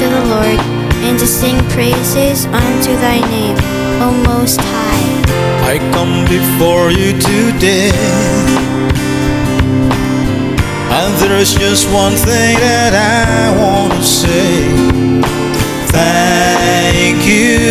unto the Lord and to sing praises unto thy name, O Most High. I come before you today. And there's just one thing that I want to say. Thank you,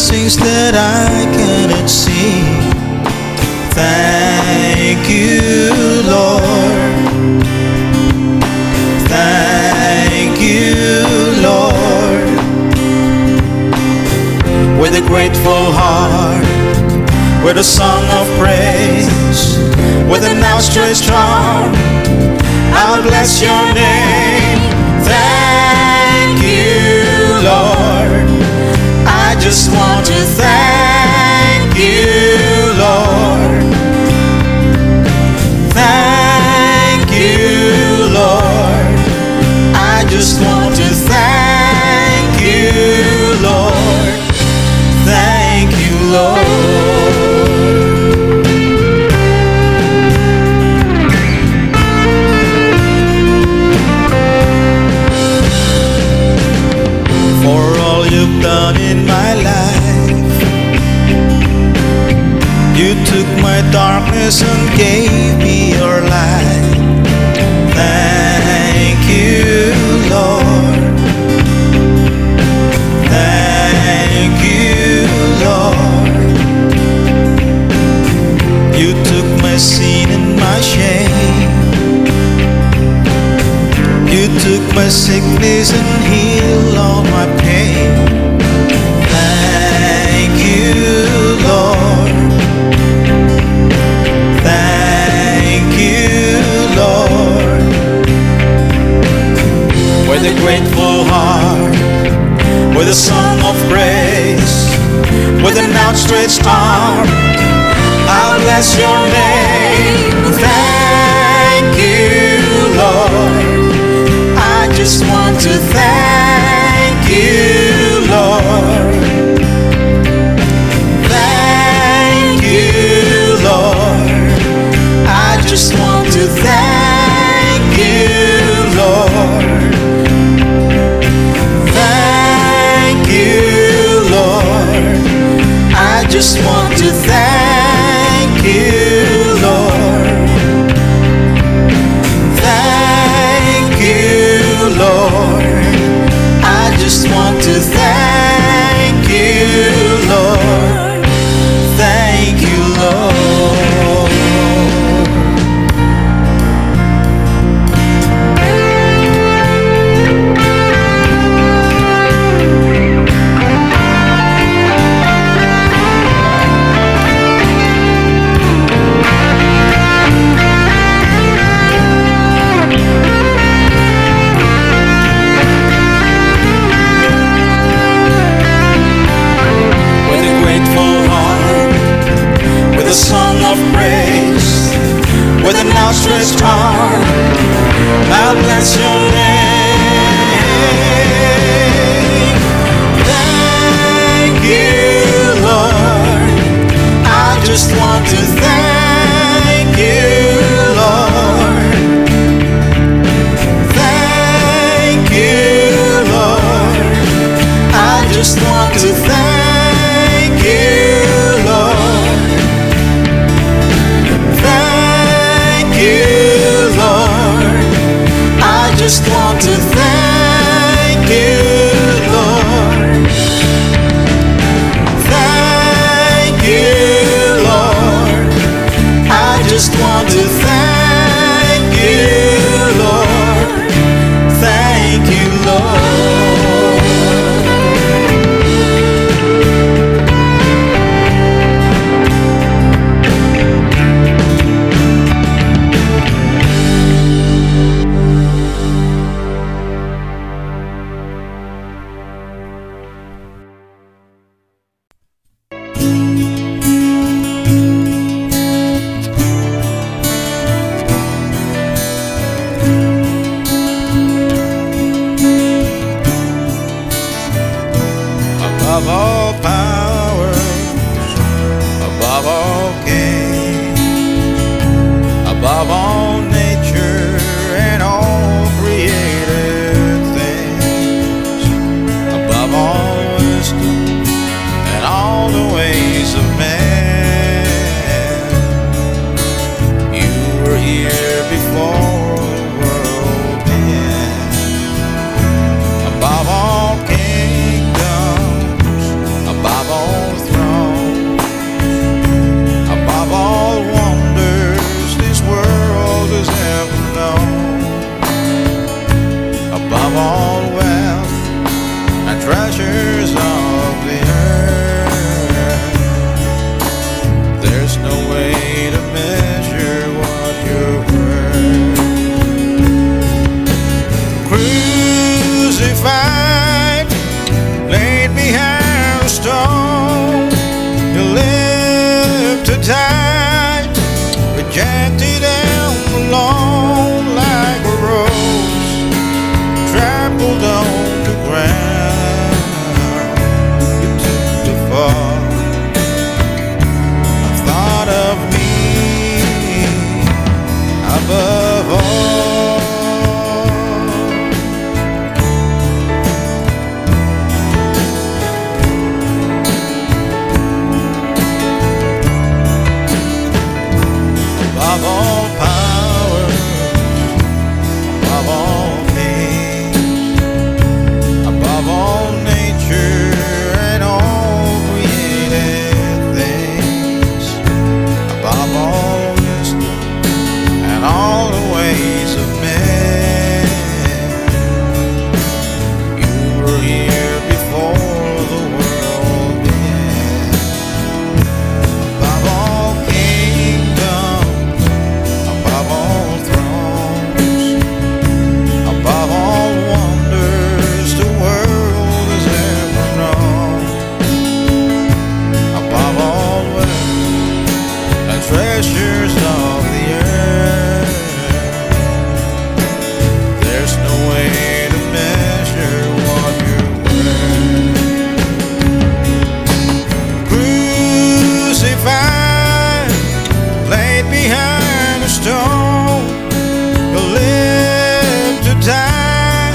blessings that I cannot see. Thank you, Lord. Thank you, Lord. With a grateful heart, with a song of praise, with an outstretched arm, I'll bless your name. Just want to thank you, Lord. Thank you, Lord. I just want to thank you, Lord. Thank you, Lord. For all you've done in darkness and I'll outstretched arm, I'll bless your name. Thank you, Lord. I just want to thank of all. Stone, live to die,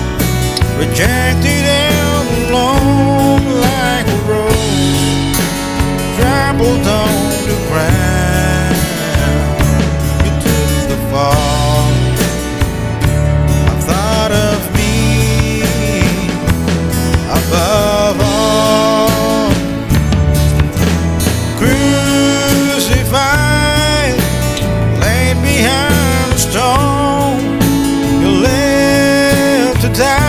rejected laid